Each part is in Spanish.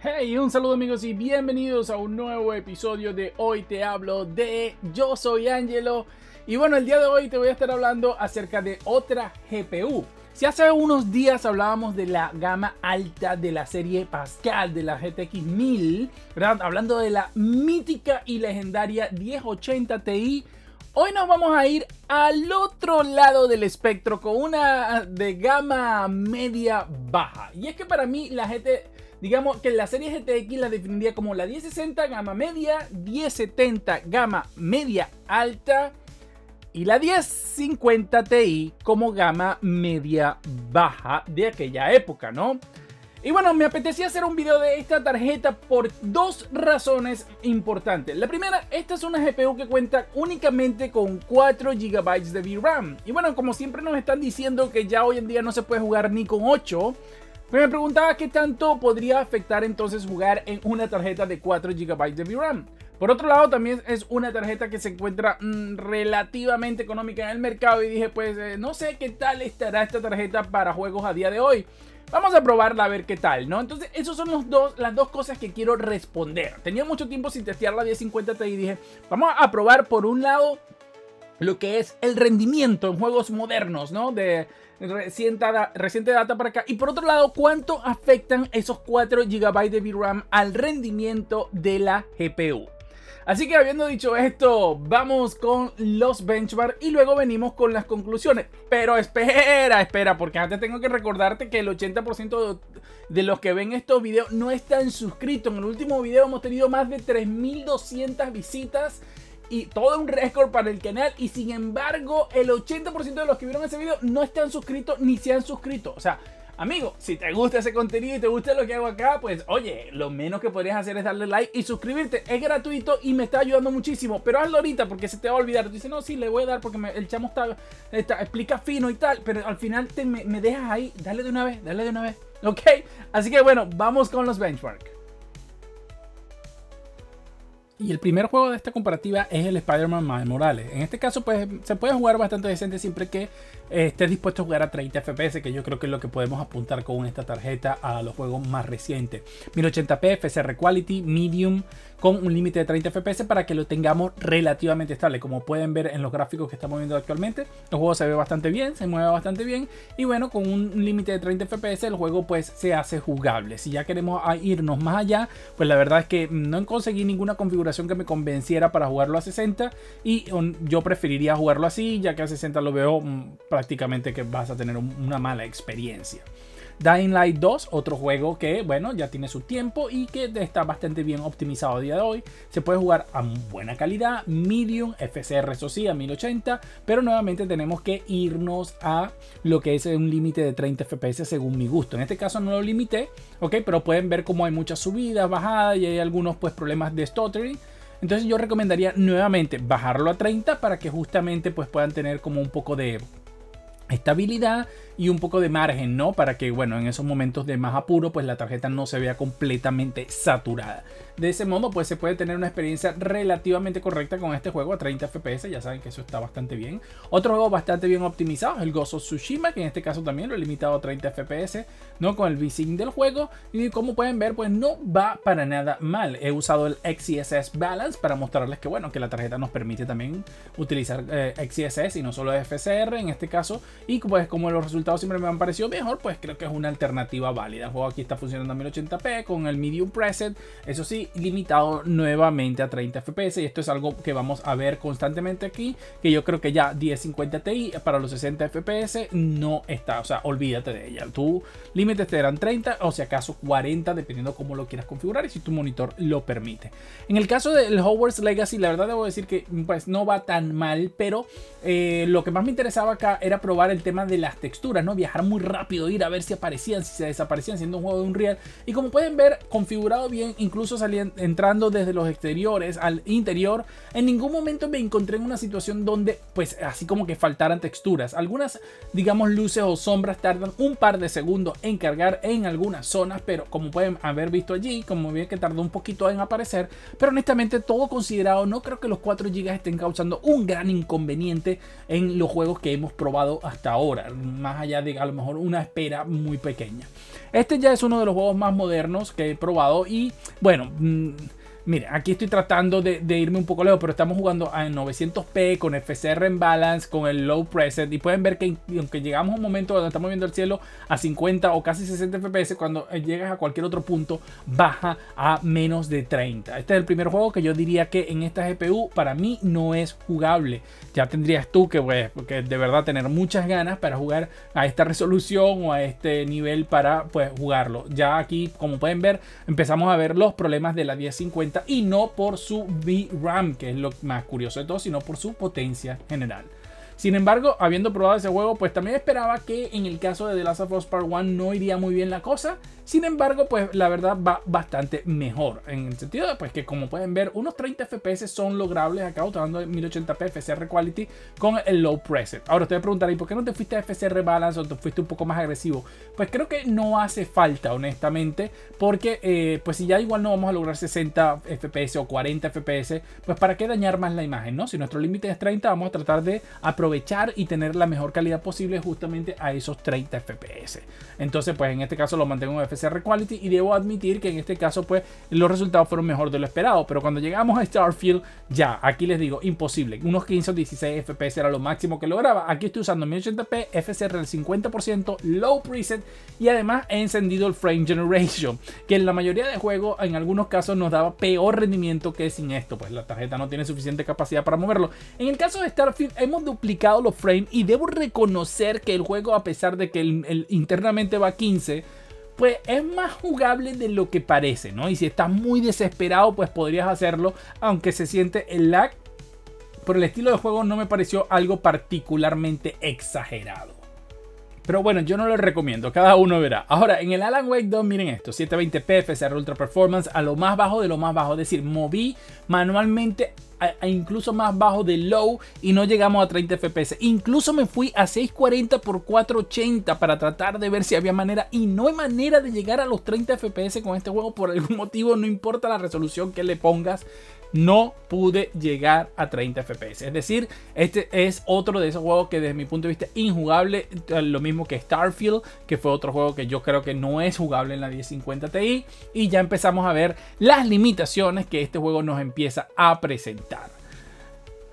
Hey, un saludo amigos y bienvenidos a un nuevo episodio de Hoy Te Hablo de Yo Soy Angelo. Y bueno, el día de hoy te voy a estar hablando acerca de otra GPU. Si hace unos días hablábamos de la gama alta de la serie Pascal, de la GTX 1000, ¿verdad? Hablando de la mítica y legendaria 1080 Ti. Hoy nos vamos a ir al otro lado del espectro con una de gama media baja. Y es que para mí la GT Digamos que la serie GTX la definiría como la 1060 gama media, 1070 gama media alta y la 1050 Ti como gama media baja de aquella época, ¿no? Y bueno, me apetecía hacer un video de esta tarjeta por dos razones importantes. La primera, esta es una GPU que cuenta únicamente con 4 GB de VRAM. Y bueno, como siempre nos están diciendo que ya hoy en día no se puede jugar ni con 8, me preguntaba qué tanto podría afectar entonces jugar en una tarjeta de 4 GB de VRAM. Por otro lado, también es una tarjeta que se encuentra mm, relativamente económica en el mercado y dije, pues eh, no sé qué tal estará esta tarjeta para juegos a día de hoy. Vamos a probarla a ver qué tal, ¿no? Entonces, esas son los dos, las dos cosas que quiero responder. Tenía mucho tiempo sin testear la 1050 Ti y dije, vamos a probar por un lado lo que es el rendimiento en juegos modernos, ¿no? De reciente, data para acá. Y por otro lado, ¿cuánto afectan esos 4 GB de VRAM al rendimiento de la GPU? Así que habiendo dicho esto, vamos con los benchmarks y luego venimos con las conclusiones. Pero espera, espera, porque antes tengo que recordarte que el 80% de, los que ven estos videos no están suscritos. En el último video hemos tenido más de 3200 visitas y todo un récord para el canal y sin embargo el 80% de los que vieron ese video no están suscritos ni se han suscrito. O sea, amigo, si te gusta ese contenido y te gusta lo que hago acá, pues oye, lo menos que podrías hacer es darle like y suscribirte. Es gratuito y me está ayudando muchísimo, pero hazlo ahorita porque se te va a olvidar. Dice, no, sí, le voy a dar porque el chamo está, explica fino y tal, pero al final te, me, me dejas ahí, dale de una vez, dale de una vez. ¿Ok? Así que bueno, vamos con los benchmarks. Y el primer juego de esta comparativa es el Spider-Man Morales. En este caso, pues se puede jugar bastante decente siempre que eh, estés dispuesto a jugar a 30 FPS, que yo creo que es lo que podemos apuntar con esta tarjeta a los juegos más recientes. 1080p, FSR Quality, Medium, con un límite de 30 FPS para que lo tengamos relativamente estable. Como pueden ver en los gráficos que estamos viendo actualmente, el juego se ve bastante bien, se mueve bastante bien. Y bueno, con un límite de 30 FPS, el juego pues se hace jugable. Si ya queremos irnos más allá, pues la verdad es que no conseguí ninguna configuración que me convenciera para jugarlo a 60 y yo preferiría jugarlo así, ya que a 60 lo veo mm, prácticamente que vas a tener una mala experiencia. Dying Light 2, otro juego que, bueno, ya tiene su tiempo y que está bastante bien optimizado a día de hoy. Se puede jugar a buena calidad, medium, FCR eso sí, a 1080, pero nuevamente tenemos que irnos a lo que es un límite de 30 FPS según mi gusto. En este caso no lo limité, ok, pero pueden ver cómo hay muchas subidas, bajadas y hay algunos pues problemas de stuttering. Entonces yo recomendaría nuevamente bajarlo a 30 para que justamente pues puedan tener como un poco de estabilidad y un poco de margen, ¿no? Para que, bueno, en esos momentos de más apuro, pues la tarjeta no se vea completamente saturada. De ese modo, pues se puede tener una experiencia relativamente correcta con este juego a 30 FPS. Ya saben que eso está bastante bien. Otro juego bastante bien optimizado es el of Tsushima, que en este caso también lo he limitado a 30 FPS, ¿no? Con el VSync del juego. Y como pueden ver, pues no va para nada mal. He usado el XeSS Balance para mostrarles que, bueno, que la tarjeta nos permite también utilizar eh, y no solo FSR en este caso. Y pues como los resultados siempre me han parecido mejor, pues creo que es una alternativa válida. El juego aquí está funcionando a 1080p con el medium preset, eso sí, limitado nuevamente a 30 fps. Y esto es algo que vamos a ver constantemente aquí, que yo creo que ya 1050 Ti para los 60 fps no está, o sea, olvídate de ella. Tu límite te eran 30 o si acaso 40, dependiendo cómo lo quieras configurar y si tu monitor lo permite. En el caso del Hogwarts Legacy, la verdad debo decir que pues no va tan mal, pero eh, lo que más me interesaba acá era probar el tema de las texturas ¿no? Viajar muy rápido, ir a ver si aparecían, si se desaparecían, siendo un juego de un real. Y como pueden ver, configurado bien, incluso salían, entrando desde los exteriores al interior, en ningún momento me encontré en una situación donde, pues, así como que faltaran texturas. Algunas, digamos, luces o sombras tardan un par de segundos en cargar en algunas zonas, pero como pueden haber visto allí, como bien que tardó un poquito en aparecer, pero honestamente todo considerado, no creo que los 4 GB estén causando un gran inconveniente en los juegos que hemos probado hasta ahora, más allá de a lo mejor una espera muy pequeña. Este ya es uno de los juegos más modernos que he probado y bueno... Mm, Mire, aquí estoy tratando de, irme un poco lejos, pero estamos jugando a 900p con FCR en balance, con el low preset. Y pueden ver que aunque llegamos a un momento donde estamos viendo el cielo a 50 o casi 60 fps, cuando eh, llegas a cualquier otro punto baja a menos de 30. Este es el primer juego que yo diría que en esta GPU para mí no es jugable. Ya tendrías tú que, pues, que de verdad tener muchas ganas para jugar a esta resolución o a este nivel para pues, jugarlo. Ya aquí, como pueden ver, empezamos a ver los problemas de la 1050 y no por su VRAM, que es lo más curioso de todo, sino por su potencia general. Sin embargo, habiendo probado ese juego, pues también esperaba que en el caso de The Last of Us Part 1 no iría muy bien la cosa. Sin embargo, pues la verdad va bastante mejor. En el sentido de pues, que como pueden ver, unos 30 FPS son logrables acá, usando 1080p FCR Quality con el low preset. Ahora ustedes preguntarán, ¿por qué no te fuiste a FCR Balance o te fuiste un poco más agresivo? Pues creo que no hace falta, honestamente, porque eh, pues si ya igual no vamos a lograr 60 FPS o 40 FPS, pues para qué dañar más la imagen, ¿no? Si nuestro límite es 30, vamos a tratar de aprovechar y tener la mejor calidad posible justamente a esos 30 FPS. Entonces, pues en este caso lo mantengo en FSR Quality y debo admitir que en este caso, pues los resultados fueron mejor de lo esperado. Pero cuando llegamos a Starfield, ya, aquí les digo, imposible. Unos 15 o 16 FPS era lo máximo que lograba. Aquí estoy usando 1080p, FSR del 50%, low preset y además he encendido el frame generation, que en la mayoría de juegos, en algunos casos, nos daba peor rendimiento que sin esto. Pues la tarjeta no tiene suficiente capacidad para moverlo. En el caso de Starfield, hemos duplicado los frames y debo reconocer que el juego, a pesar de que internamente va a 15, pues es más jugable de lo que parece, ¿no? Y si estás muy desesperado, pues podrías hacerlo, aunque se siente el lag. Por el estilo de juego no me pareció algo particularmente exagerado. Pero bueno, yo no lo recomiendo, cada uno verá. Ahora, en el Alan Wake 2, miren esto, 720p, FSR Ultra Performance, a lo más bajo de lo más bajo. Es decir, moví manualmente incluso más bajo de low y no llegamos a 30 FPS. Incluso me fui a 640 x 480 para tratar de ver si había manera y no hay manera de llegar a los 30 FPS con este juego por algún motivo, no importa la resolución que le pongas no pude llegar a 30 FPS. Es decir, este es otro de esos juegos que desde mi punto de vista injugable, eh, lo mismo que Starfield, que fue otro juego que yo creo que no es jugable en la 1050 Ti y ya empezamos a ver las limitaciones que este juego nos empieza a presentar. imitar.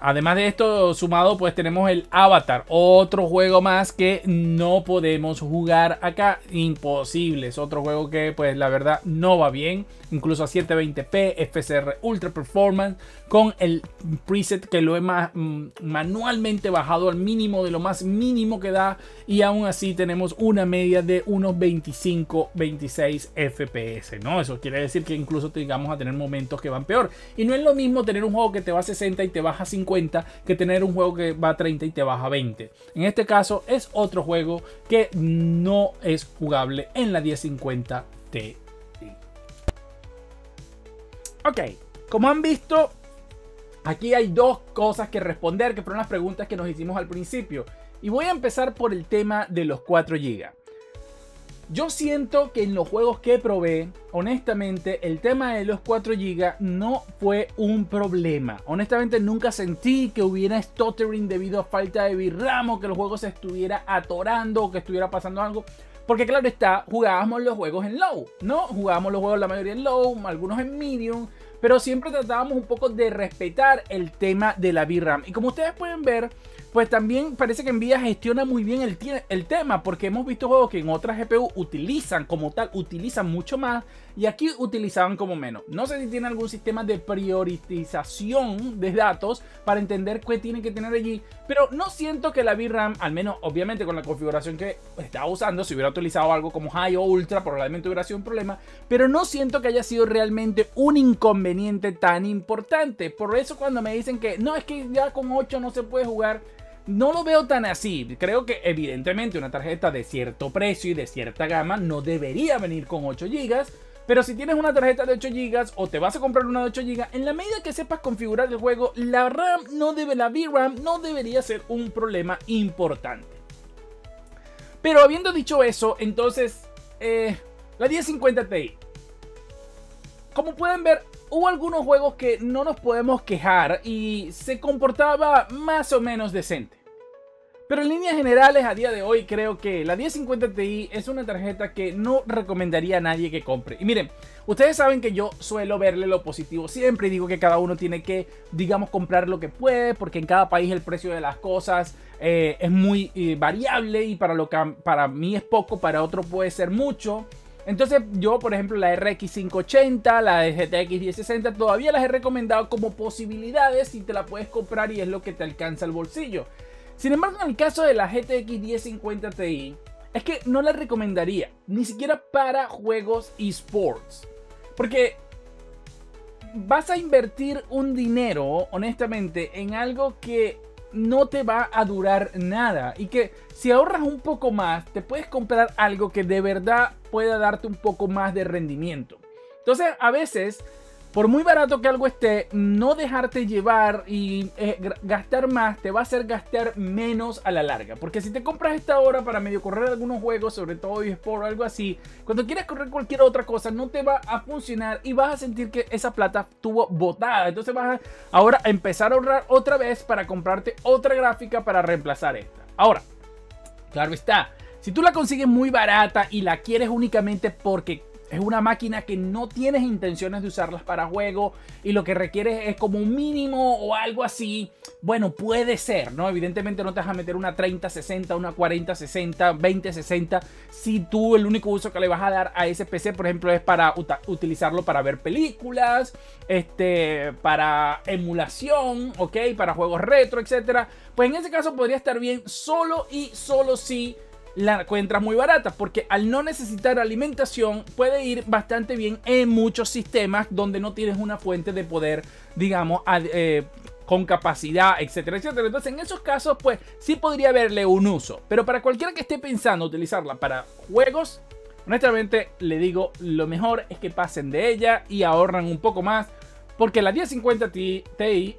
Además de esto, sumado, pues tenemos el Avatar, otro juego más que no podemos jugar acá. Imposible, es otro juego que, pues la verdad, no va bien. Incluso a 720p, FSR Ultra Performance, con el preset que lo he mm, manualmente bajado al mínimo de lo más mínimo que da. Y aún así tenemos una media de unos 25-26 FPS, ¿no? Eso quiere decir que incluso tengamos a tener momentos que van peor. Y no es lo mismo tener un juego que te va a 60 y te baja a 50 cuenta que tener un juego que va a 30 y te baja a 20. En este caso es otro juego que no es jugable en la 1050 Ti. Ok, como han visto, aquí hay dos cosas que responder, que fueron las preguntas que nos hicimos al principio. Y voy a empezar por el tema de los 4 GB. Yo siento que en los juegos que probé, honestamente, el tema de los 4 GB no fue un problema. Honestamente, nunca sentí que hubiera stuttering debido a falta de VRAM o que el juego se estuviera atorando o que estuviera pasando algo. Porque claro está, jugábamos los juegos en low, ¿no? Jugábamos los juegos la mayoría en low, algunos en medium, pero siempre tratábamos un poco de respetar el tema de la VRAM. Y como ustedes pueden ver, pues también parece que Nvidia gestiona muy bien el, el, tema, porque hemos visto juegos que en otras GPU utilizan como tal, utilizan mucho más, y aquí utilizaban como menos. No sé si tiene algún sistema de priorización de datos para entender qué tienen que tener allí, pero no siento que la VRAM, al menos obviamente con la configuración que estaba usando, si hubiera utilizado algo como High o Ultra, probablemente hubiera sido un problema, pero no siento que haya sido realmente un inconveniente tan importante. Por eso cuando me dicen que no, es que ya con 8 no se puede jugar, no lo veo tan así. Creo que evidentemente una tarjeta de cierto precio y de cierta gama no debería venir con 8 GB. Pero si tienes una tarjeta de 8 GB o te vas a comprar una de 8 GB, en la medida que sepas configurar el juego, la RAM no debe, la VRAM no debería ser un problema importante. Pero habiendo dicho eso, entonces, eh, la 1050 Ti. Como pueden ver, hubo algunos juegos que no nos podemos quejar y se comportaba más o menos decente. Pero en líneas generales, a día de hoy, creo que la 1050 Ti es una tarjeta que no recomendaría a nadie que compre. Y miren, ustedes saben que yo suelo verle lo positivo siempre y digo que cada uno tiene que, digamos, comprar lo que puede, porque en cada país el precio de las cosas eh, es muy eh, variable y para, lo que para mí es poco, para otro puede ser mucho. Entonces yo, por ejemplo, la RX 580, la GTX 1060, todavía las he recomendado como posibilidades si te la puedes comprar y es lo que te alcanza el bolsillo. Sin embargo, en el caso de la GTX 1050 Ti, es que no la recomendaría, ni siquiera para juegos esports. Porque vas a invertir un dinero, honestamente, en algo que no te va a durar nada. Y que si ahorras un poco más, te puedes comprar algo que de verdad pueda darte un poco más de rendimiento. Entonces, a veces por muy barato que algo esté, no dejarte llevar y eh, gastar más te va a hacer gastar menos a la larga. Porque si te compras esta hora para medio correr algunos juegos, sobre todo eSport o algo así, cuando quieras correr cualquier otra cosa no te va a funcionar y vas a sentir que esa plata estuvo botada. Entonces vas a ahora a empezar a ahorrar otra vez para comprarte otra gráfica para reemplazar esta. Ahora, claro está. Si tú la consigues muy barata y la quieres únicamente porque es una máquina que no tienes intenciones de usarlas para juego y lo que requieres es como un mínimo o algo así. Bueno, puede ser, ¿no? Evidentemente no te vas a meter una 30-60, una 40-60, 20-60 si tú el único uso que le vas a dar a ese PC, por ejemplo, es para utilizarlo para ver películas, este, para emulación, ¿ok? Para juegos retro, etcétera. Pues en ese caso podría estar bien solo y solo si la encuentras muy barata porque al no necesitar alimentación puede ir bastante bien en muchos sistemas donde no tienes una fuente de poder, digamos, eh, con capacidad, etcétera, etcétera. Entonces, en esos casos, pues sí podría haberle un uso. Pero para cualquiera que esté pensando utilizarla para juegos, honestamente le digo, lo mejor es que pasen de ella y ahorran un poco más. Porque la 1050 Ti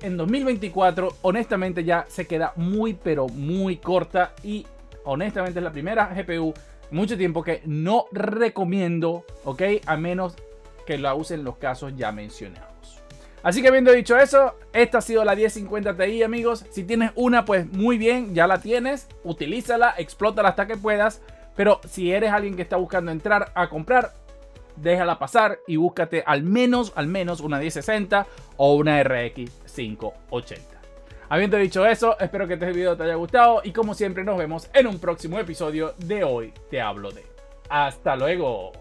en 2024, honestamente ya se queda muy, pero muy corta y honestamente es la primera GPU mucho tiempo que no recomiendo, ¿ok? A menos que la usen en los casos ya mencionados. Así que habiendo dicho eso, esta ha sido la 1050 Ti, amigos. Si tienes una, pues muy bien, ya la tienes. Utilízala, explótala hasta que puedas. Pero si eres alguien que está buscando entrar a comprar, déjala pasar y búscate al menos, al menos una 1060 o una RX 580. Habiendo dicho eso, espero que este video te haya gustado y como siempre nos vemos en un próximo episodio de Hoy Te Hablo De. Hasta luego.